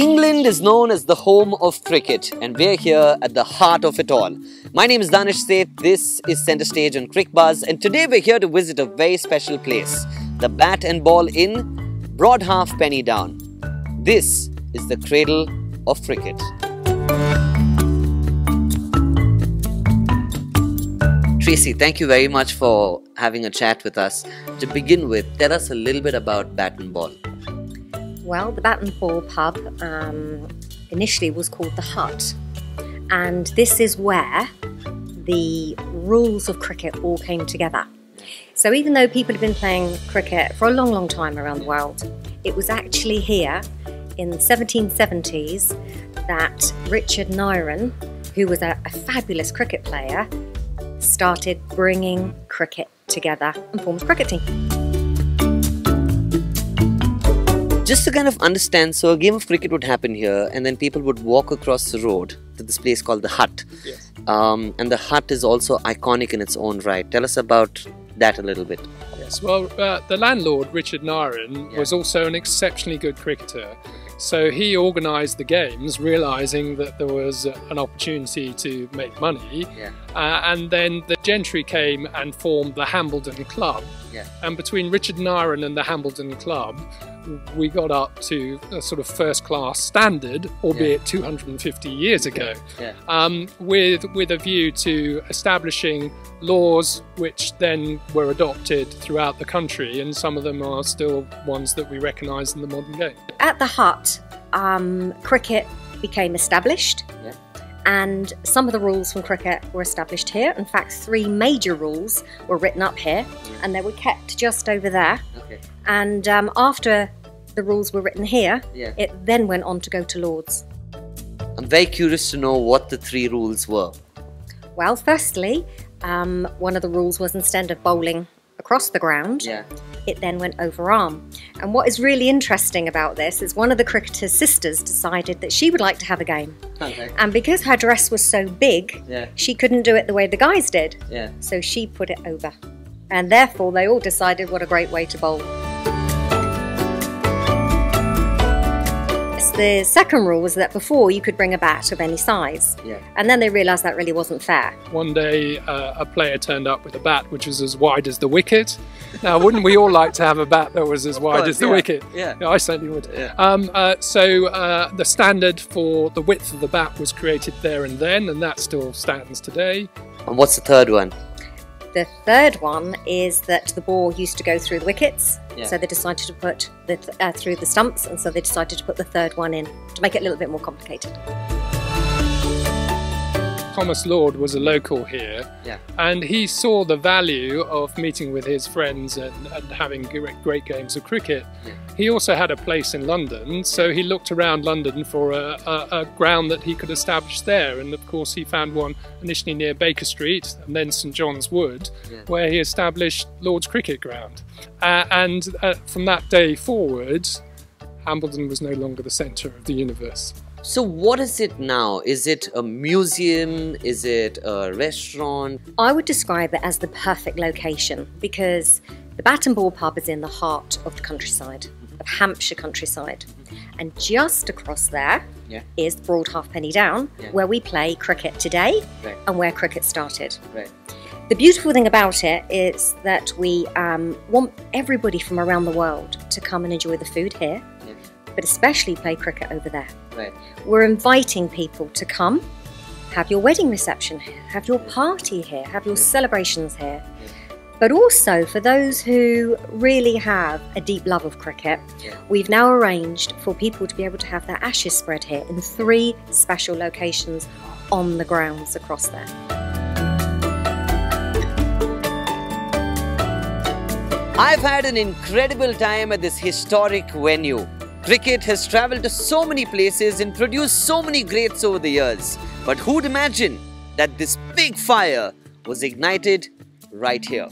is known as the home of cricket and we're here at the heart of it all. My name is Danish Sait, this is Centre Stage on Cricbuzz and today we're here to visit a very special place, the Bat and Ball Inn, Broadhalfpenny Down. This is the cradle of cricket. Tracy, thank you very much for having a chat with us. To begin with, tell us a little bit about Bat and Ball. Well, the Bat and Ball pub um, initially was called the Hut, and this is where the rules of cricket all came together. So, even though people have been playing cricket for a long, long time around the world, it was actually here in the 1770s that Richard Nyren, who was a, a fabulous cricket player, started bringing cricket together and formed a cricket team. Just to kind of understand, so a game of cricket would happen here, and then people would walk across the road to this place called the Hut. Yes. Um, and the Hut is also iconic in its own right. Tell us about that a little bit. Yes. Well, uh, the landlord, Richard Nyren, Yeah. was also an exceptionally good cricketer. So he organised the games, realising that there was an opportunity to make money. Yeah. Uh, and then the gentry came and formed the Hambledon Club. Yeah. And between Richard Nyren and the Hambledon Club, we got up to a sort of first class standard, albeit 250 years ago. Yeah. um, with with a view to establishing laws which then were adopted throughout the country, and some of them are still ones that we recognise in the modern game. At the Hut, um, cricket became established. Yeah. And some of the rules from cricket were established here. In fact, three major rules were written up here, and they were kept just over there. Okay. And um, after the rules were written here, Yeah. it then went on to go to Lords. I'm very curious to know what the three rules were. Well, firstly, um, one of the rules was instead of bowling across the ground, Yeah. it then went over arm. And what is really interesting about this is one of the cricketer's sisters decided that she would like to have a game. Okay. And because her dress was so big, Yeah. she couldn't do it the way the guys did. Yeah. So she put it over. And therefore, they all decided what a great way to bowl. The second rule was that before you could bring a bat of any size. Yeah. And then they realised that really wasn't fair. One day, uh, a player turned up with a bat which was as wide as the wicket. Now, wouldn't we all like to have a bat that was as wide course, as the yeah, wicket? yeah. I certainly would. Yeah. Um, uh, so uh, the standard for the width of the bat was created there and then, and that still stands today. And what's the third one? The third one is that the ball used to go through the wickets, Yeah. so they decided to put the uh, through the stumps, and so they decided to put the third one in to make it a little bit more complicated. Thomas Lord was a local here, Yeah. and he saw the value of meeting with his friends and, and having great, great games of cricket. Yeah. He also had a place in London, so he looked around London for a, a, a ground that he could establish there. And of course, he found one initially near Baker Street and then St John's Wood, Yeah. where he established Lord's Cricket Ground. Uh, and uh, from that day forward, Hambledon was no longer the centre of the universe. So what is it now? Is it a museum? Is it a restaurant? I would describe it as the perfect location because the Bat and Ball pub is in the heart of the countryside, of Hampshire countryside. And just across there is Yeah. Broadhalfpenny Down, Yeah. where we play cricket today Right. and where cricket started. Right. The beautiful thing about it is that we um, want everybody from around the world to come and enjoy the food here. But especially play cricket over there. Right. We're inviting people to come, have your wedding reception here, have your party here, have your celebrations here. But also for those who really have a deep love of cricket, we've now arranged for people to be able to have their ashes spread here in three special locations on the grounds across there. I've had an incredible time at this historic venue. Cricket has traveled to so many places and produced so many greats over the years. But who'd imagine that this big fire was ignited right here?